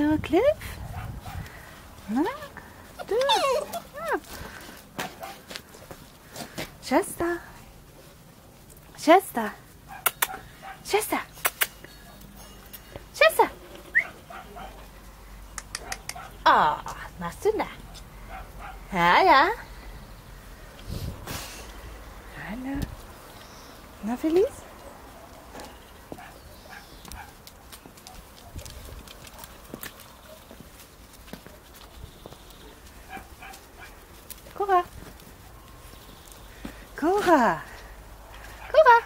Hallo, Cliff. Na, du. Ja. Chester. Chester. Chester. Chester. Oh, machst du da? Ja. Hallo. Na, Felice? Cora. Cora.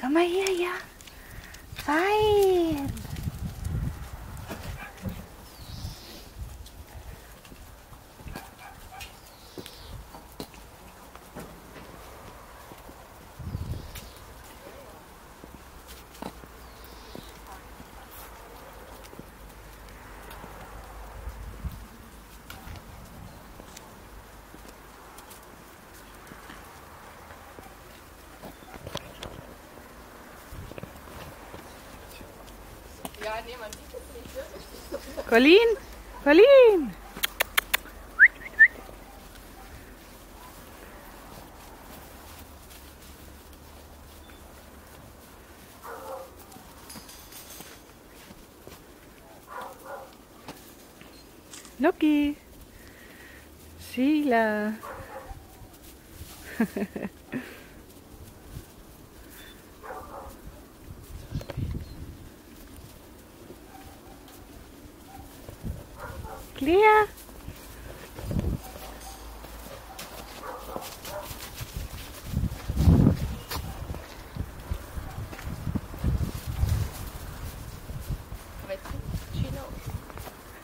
Komm mal her, ja. Colín, Colín. Loki. Sheila. Lea?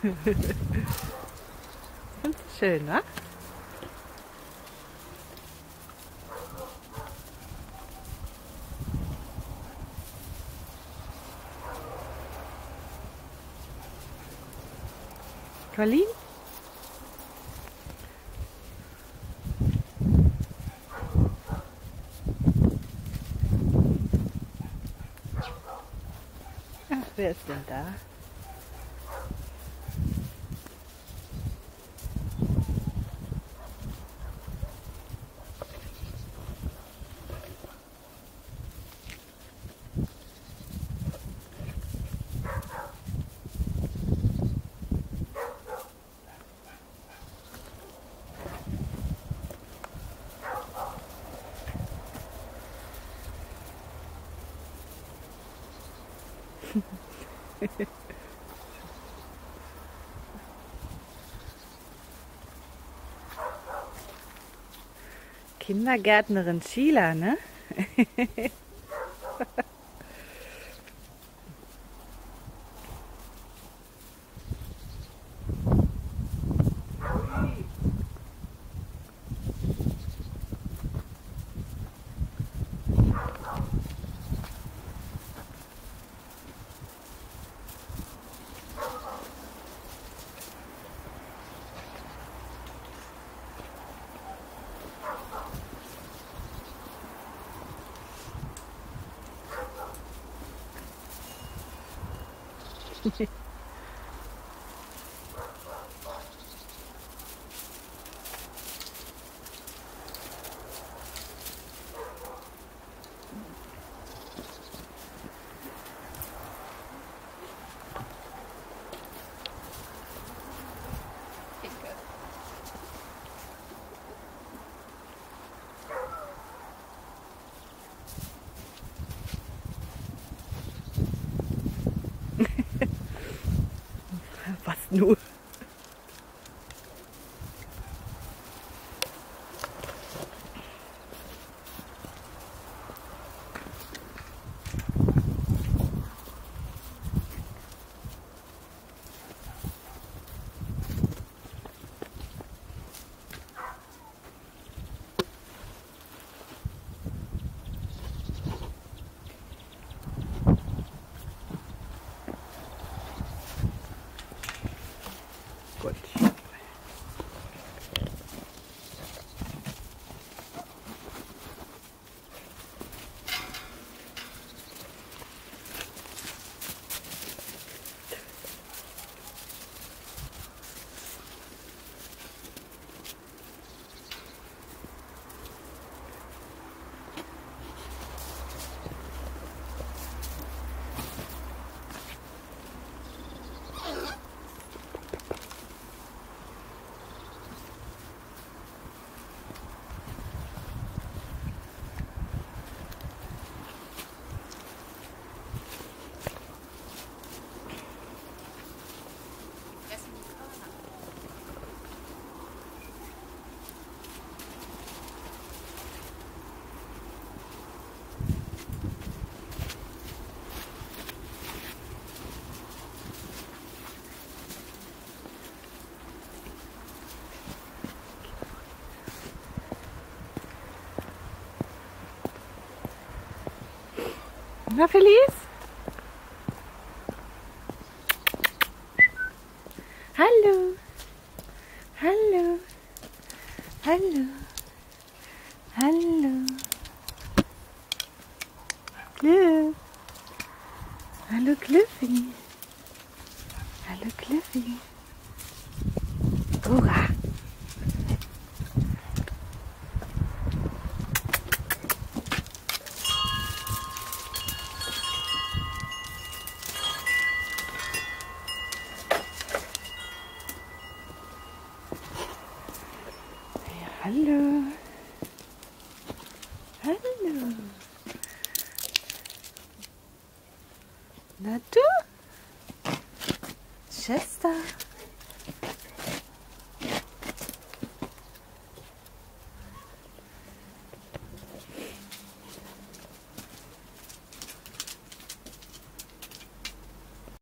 Schön, ne? Colleen? Ach, wer ist denn da? Kindergärtnerin Sheila, ne? Pinke. Was nur? Na, Felice? Hallo. Hallo. Hallo. Hallo. Cliff. Hallo, Cliffy. Hallo, Cliffy. Hallo. Hallo. Na du?